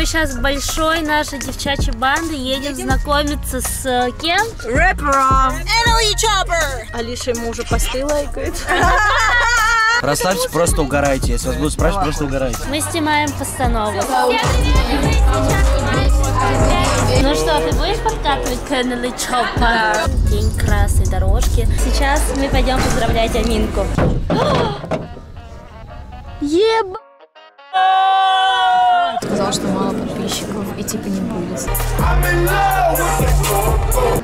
Мы сейчас большой нашей девчачьей банды едем знакомиться с э, кем? Рэпером. Emily Chopper. Алиша ему уже посты лайкает. Расслабьтесь, просто угорайте. Если вас будут спрашивать, просто угорайте. Мы снимаем постанову. Ну что, ты будешь подкатывать к Эмили Чоппер? День красной дорожки. Сейчас мы пойдем поздравлять Аминку. Еб... Сказал, что мало подписчиков и типа не будет.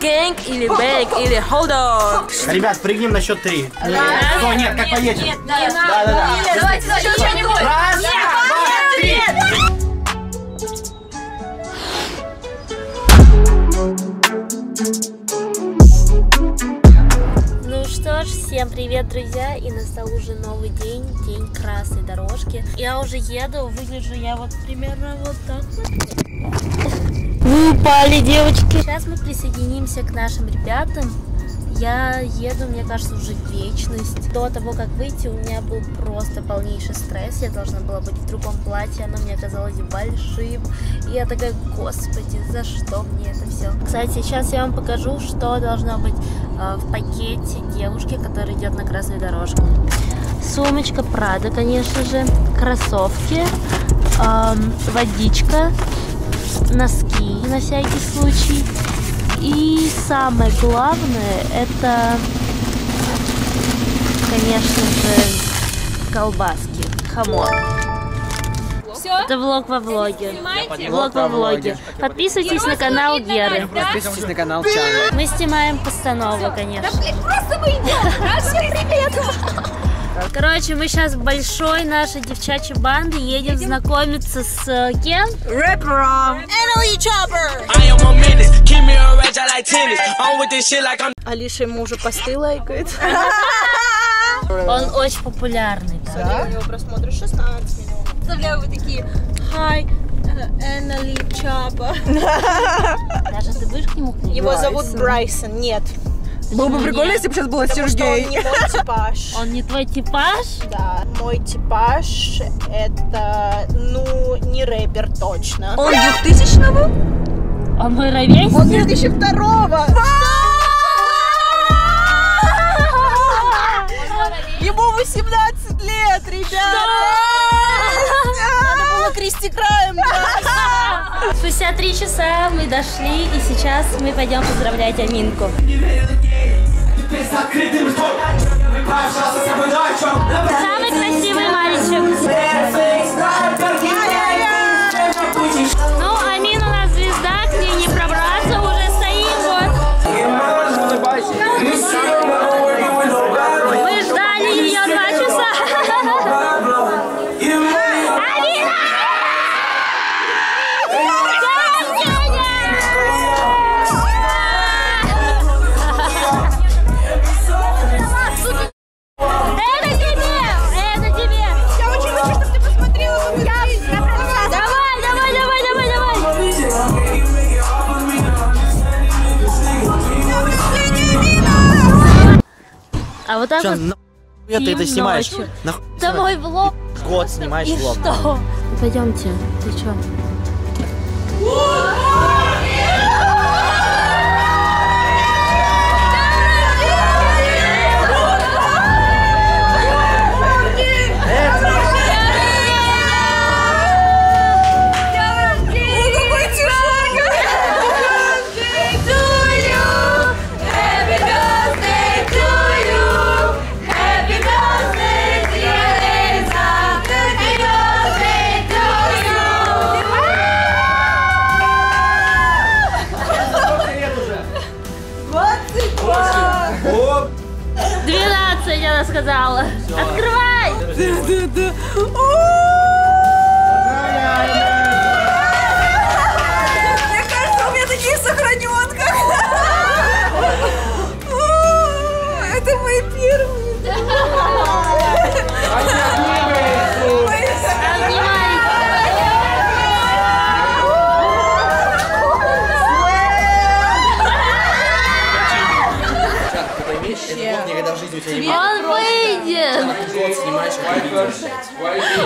Гэнг или бэг или hold on. Ребят, прыгнем на счет три. О, нет, как поедем? Да, да, да. Давайте что-нибудь. Раз, два, три. Что ж, всем привет, друзья! И настал уже новый день, день красной дорожки. Я уже еду, выгляжу я вот примерно вот так вот. Вы упали, девочки! Сейчас мы присоединимся к нашим ребятам. Я еду, мне кажется, уже вечность. До того, как выйти, у меня был просто полнейший стресс. Я должна была быть в другом платье, оно мне оказалось большим. И я такая, господи, за что мне это все? Кстати, сейчас я вам покажу, что должно быть э, в пакете девушки, которая идет на красную дорожку. Сумочка Прада, конечно же, кроссовки, эм, водичка, носки на всякий случай. И самое главное, это, конечно же, колбаски, хамон. Это влог во влоге. Влог во влоге. Подписывайтесь на канал Геры. Подписывайтесь на канал Чана. Мы снимаем постанову, конечно. Просто мы идем. Всем привет. Короче, мы сейчас большой нашей девчачьей банды едем знакомиться с э, кем? Рэпером. I'm Алиша ему уже посты лайкает. Он очень популярный. У него просмотры 16 миллионов. Представляю, вы такие. Hi, Emily Chopper. Даже ты будешь к нему ходить? Его зовут Брайсон. Нет. Было бы прикольно, если бы сейчас было Потому что он не мой типаж. Он не твой типаж? Да, мой типаж это, ну, не рэпер точно. Он 2000-го? Он мой ровесник? Он 2002-го! Ему 18 лет, ребята! Надо было Кристи Краем. Спустя три часа мы дошли, и сейчас мы пойдем поздравлять Аминку. Самый красивый мальчик. вот так Чё, вот нахуя ты это снимаешь? ночью. Нахуй Это мой влог. год снимаешь И влог. что? Пойдемте. Ты чё?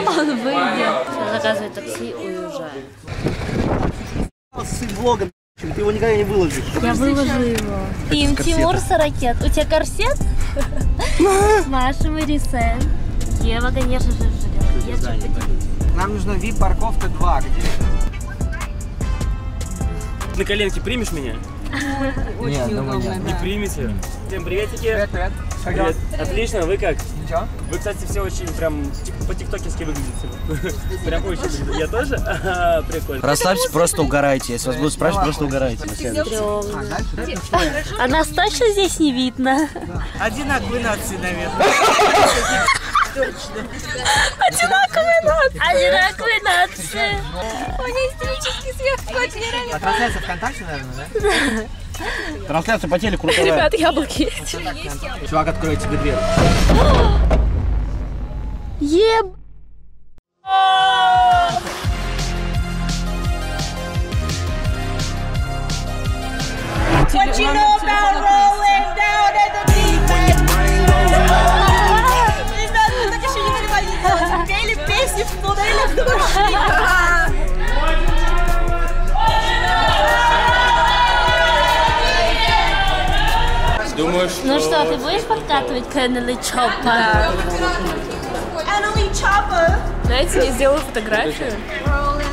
Он выйдет. Заказывает такси, уезжает. влогом. Ты его никогда не выложишь. Я выложу его. Тим, Тимур Сорокет. У тебя корсет? Маша Марисен. Ева, конечно же, живет. Я чуть поделюсь. Нам нужно VIP-парковка 2. Где? На коленке примешь меня? Нет, думаю, нет. Не примите. Всем приветики. Привет, привет. Привет. Отлично, вы как? Ничего? Вы, кстати, все очень прям тик- по-тиктокерски выглядите. Прям очень. Я тоже? Прикольно. Расслабьтесь, просто угорайте. Если вас будут спрашивать, просто угорайте. А? А нас точно здесь не видно? Одинаковые нации, наверное. Одинаковые нации. А трансляция ВКонтакте, наверное, да? Трансляция по телеку Ребят, яблоки. Чувак откроет тебе дверь. подкатывать к Эннели Chopper. Знаете, я сделала фотографию.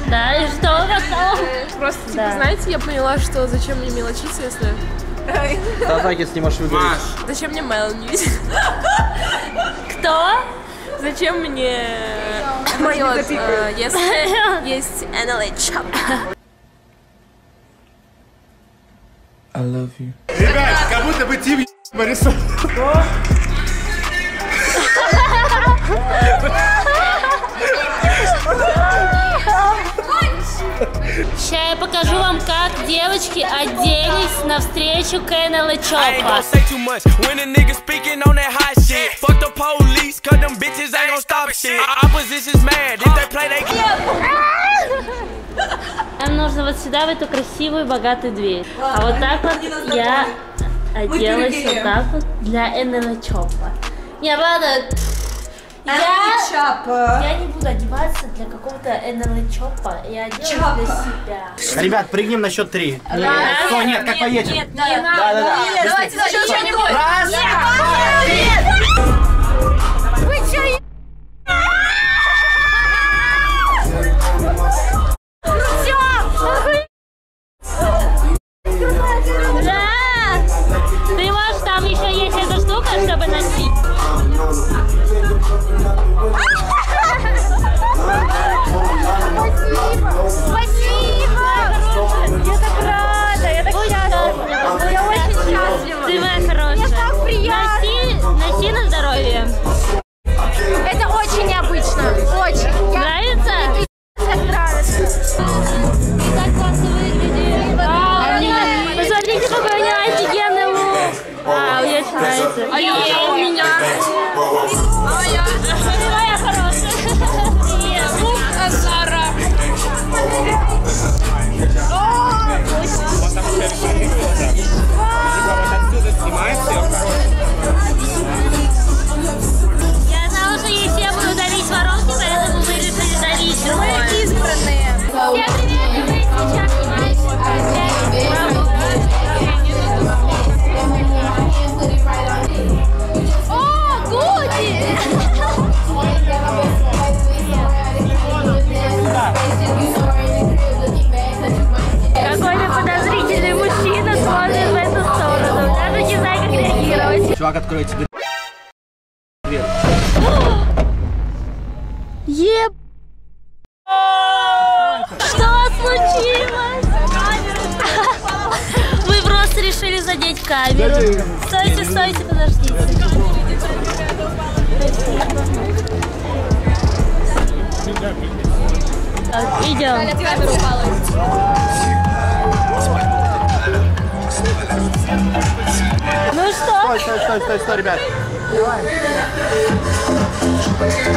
Да, и что потом? Просто, типа, Да. знаете, я поняла, что зачем мне мелочиться, если... Да так, если не можешь выговорить. Зачем мне Мелани? Кто? Зачем мне... Мое... э, Если есть NLA Chop. Ребят, как будто бы Тим нарисовал. Сейчас я покажу вам, как девочки оделись на встречу к Эннели I ain't Чоппа. gon' say too much when a nigga speaking on that hot shit. Fuck the police, cause them bitches ain't gon' stop shit. Opposition's mad if they play they Нам нужно вот сюда, в эту красивую, богатую дверь. А вот так вот я оделась вот так вот для Эннели Чоппа. Не, правда, я, я не буду одеваться для какого-то Эннели Чоппа. Я оделась для себя. Ребят, прыгнем на счет три. Сто, нет, как поедем. Нет, Да, да, да. Давайте что-нибудь. Раз, Вы тебе дверь. Еб... Что случилось? Вы просто решили задеть камеру. Стойте, стойте, подождите. Идем. Ну что? Стой, стой, стой, стой, стой, ребят.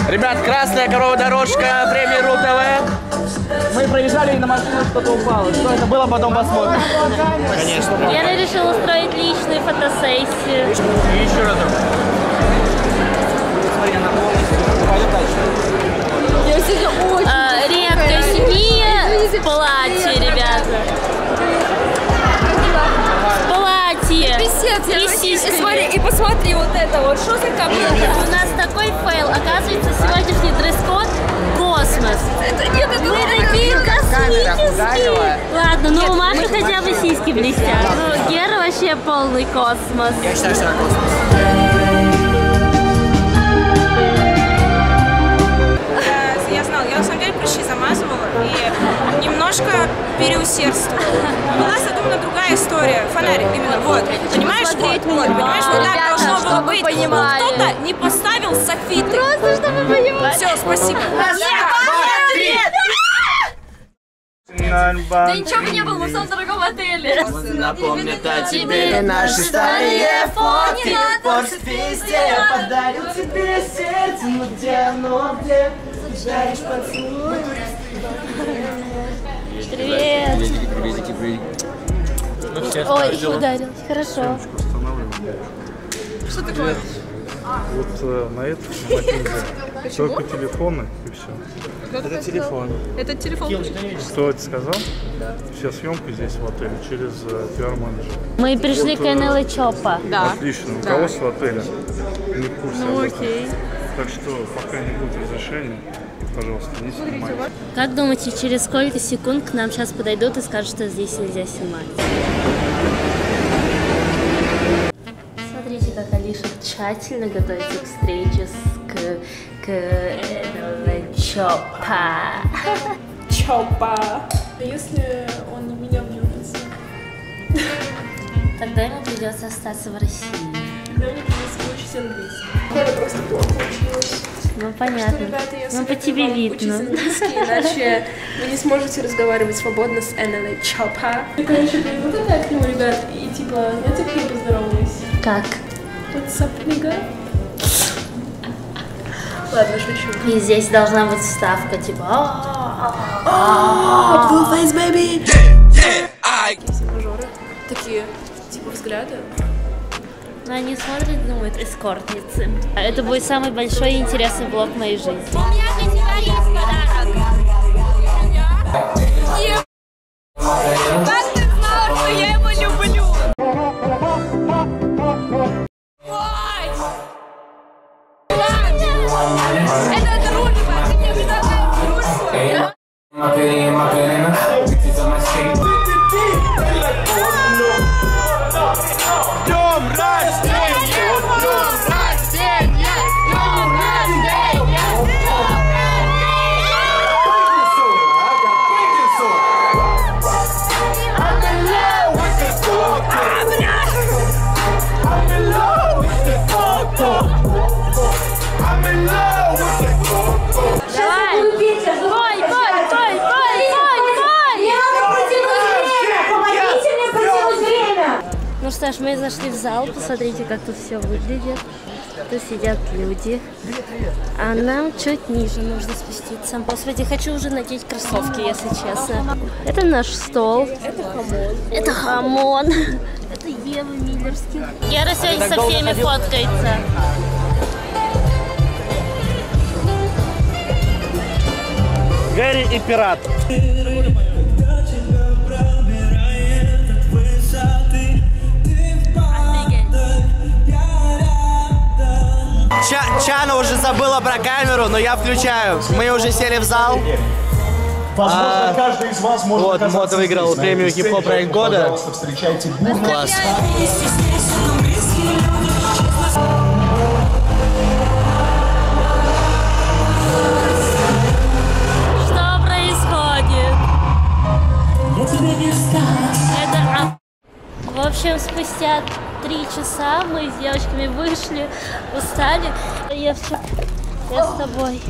Ребят, красная корова дорожка, премия РУ-ТВ. Мы проезжали и на машину что-то упало. Что это было, потом посмотрим. Конечно. Я решила устроить личную фотосессию. Еще раз. Смотри, она полностью. Пойдем дальше. А, редкость не платье, ребята. И смотри, и посмотри вот это вот, что за капля? У нас такой фейл. Оказывается, сегодняшний дресс-код космос. Это нет, это Мы такие космические. Ладно, ну у Маши хотя бы сиськи блестят. Ну, Гера вообще полный космос. Я считаю, что я космос. И немножко переусердствовала. Была задумана другая история. Фонарик именно, вот. Понимаешь, вот, вот, понимаешь, вот так Ребята, должно было быть. понимали. Но кто-то не поставил софиты. Просто чтобы понимать. Все, спасибо. Да ничего бы не было, мы в самом дорогом отеле. Напомнят о тебе наши старые фотки. Везде подарил тебе сердце, ну где оно, где? Жаришь поцелуй. Привет. Приветики, приветики. Ой, ударилась. Хорошо. Что такое? Вот э, на это снимать. Только телефоны и все. Это телефон. Это телефон. Кто это сказал? Вся съемка здесь в отеле через э, пиар-менеджера. Мы пришли к НЛ Чопа. Да. Отлично. Руководство отеля не в курсе Ну об этом. окей. Так что пока не будет разрешения, пожалуйста, не снимайте. Как думаете, через сколько секунд к нам сейчас подойдут и скажут, что здесь нельзя снимать? Смотрите, как Алиша тщательно готовится к встрече с к, к НЛ Чопа. Чопа. Если он не меня влюбится, Тогда ему придется остаться в России. тогда мне придется выучить английский. Это просто плохо училась. Ну понятно. Ребята, я Ну по тебе вам видно. английский, иначе вы не сможете разговаривать свободно с НЛА Чопа. Я, конечно, приду такая к нему, ребят, и типа, я так не поздороваюсь. Как? What's up, nigga? Ладно, шучу. И здесь должна быть вставка, типа... Full face, baby! Все мажоры. Такие, типа, взгляды. Они смотрят думают, эскортницы. А Это будет самый большой и интересный блог моей жизни. Что ж, мы зашли в зал, посмотрите, как тут все выглядит. Тут сидят люди, а нам чуть ниже нужно спуститься. Господи, хочу уже надеть кроссовки, если честно. Это наш стол. Это хамон. Это хамон. Это Ева Миллерских. Гера сегодня со всеми фоткается. Гэри и пират. Ча- Чана уже забыла про камеру, но я включаю. Мы уже сели в зал. Возможно, каждый из вас может вот, Мото выиграл здесь, премию хип-хоп проект года. Пожалуйста, встречайте Буба. Класс. Что происходит? Это... а- В общем, спустя три часа мы с девочками вышли, устали. Евчик, я с тобой.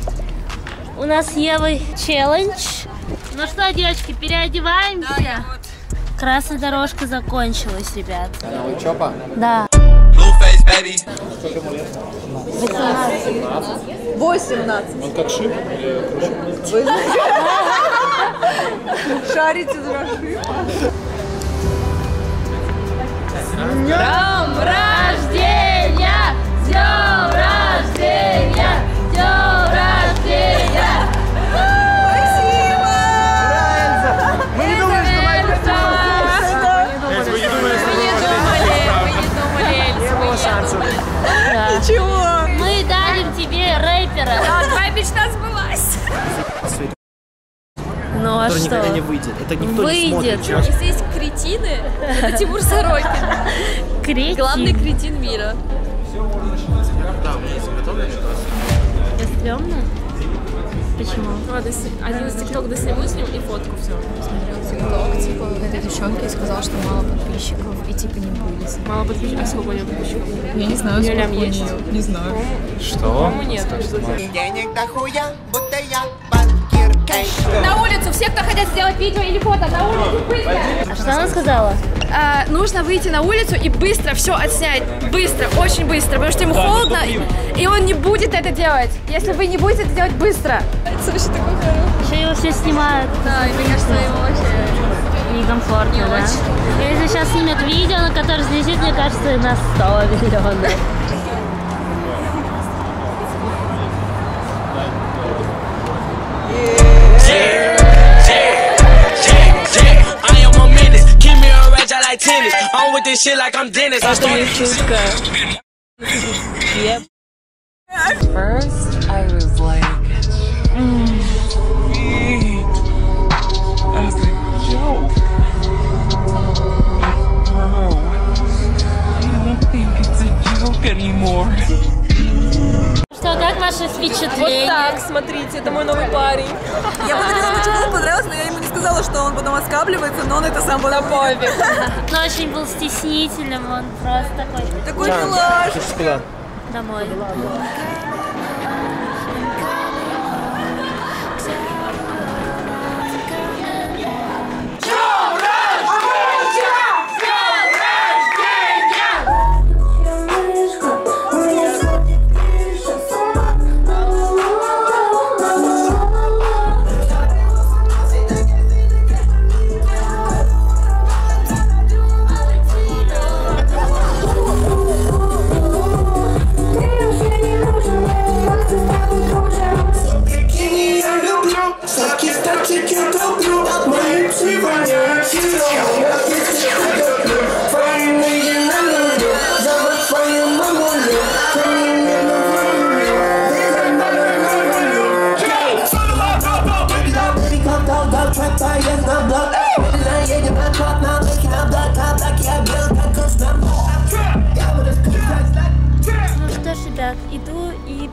У нас Евой челлендж. Ну что, девочки, переодеваемся? Красная дорожка закончилась, ребят. Чопа? Да. Blueface, baby. 18. Он как шип Шарите за шип. Днем рождения! С рождения! С рождения! Спасибо! Мы не думали, что мы Эльза! Мы не думали, что мы не думали, мы не думали, Эльза. Не было шансов. Ничего. Мы дарим тебе рэпера. Да, твоя мечта сбылась. Ну а что? никогда не выйдет. Это никто выйдет. не смотрит. Выйдет кретины, это Тимур Сорокин. Кретин. Главный кретин мира. Да, у меня есть готовность. Я стрёмно? Почему? Ладно, с- один из тикток досниму с ним и фотку все. Смотрел тикток, типа, этой девчонки и сказал, что мало подписчиков, и типа не будет. Мало подписчиков, сколько у него подписчиков? Я не знаю, сколько у неё. Не знаю. Что? По-моему, нет. Денег дохуя, будто я На улицу, все, кто хотят сделать видео или фото, на улицу, быстро! А что она сказала? А, нужно выйти на улицу и быстро все отснять. Быстро, очень быстро, потому что ему Да, холодно, чтоб и он не будет это делать. Если вы не будете это делать быстро. Вообще такой хороший. Еще его все снимают. Да, и мне кажется, ему вообще... Некомфортно, Не да? очень. Если сейчас снимет видео, на которое взлетит, мне кажется, на 100 миллионов. I am a menace. Keep me a rage, I like tennis. I'm with this shit like I'm Dennis. I started First, I was так, смотрите, это мой новый парень. Я подарила почему ему понравилось, но я ему не сказала, что он потом оскабливается, но он это сам потом пофиг. Он очень был стеснительным, он просто такой... Такой милаш. Слушай, куда? Домой.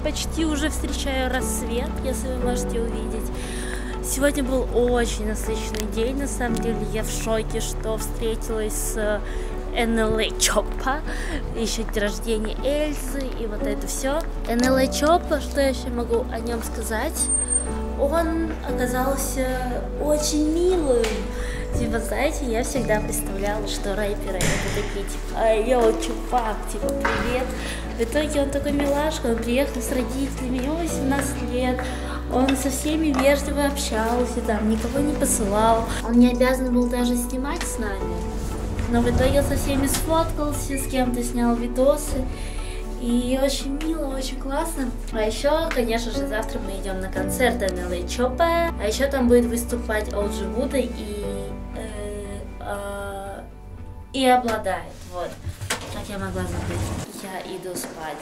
Почти уже встречаю рассвет, если вы можете увидеть. Сегодня был очень насыщенный день, на самом деле я в шоке, что встретилась с НЛА Чоппа, еще день рождения Эльзы и вот это все. НЛА Чоппа, что я еще могу о нем сказать? Он оказался очень милым. Типа, знаете, я всегда представляла, что рэперы это такие, типа, «Ай, йоу, чувак, типа, привет. В итоге он такой милашка, он приехал с родителями, ему 18 лет, он со всеми вежливо общался, там, никого не посылал. Он не обязан был даже снимать с нами. Но в итоге со всеми сфоткался, с кем-то снял видосы. И очень мило, очень классно. А еще, конечно же, завтра мы идем на концерт НЛА Чопа. А еще там будет выступать Олджи Вуда и, и обладает. Вот. Как я могла забыть? Я иду спать.